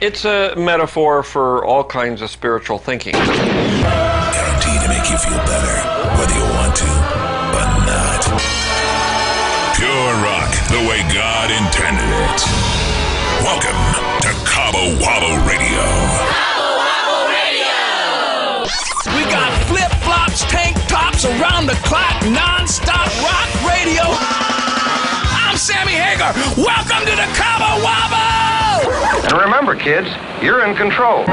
It's a metaphor for all kinds of spiritual thinking. Guaranteed to make you feel better, whether you want to, but not. Pure rock, the way God intended it. Welcome to Cabo Wabo Radio. Cabo Wabo Radio! We got flip flops, tank tops, around the clock, non stop rock radio. I'm Sammy Hagar. Welcome to the Cabo Wabo! Remember, kids, you're in control.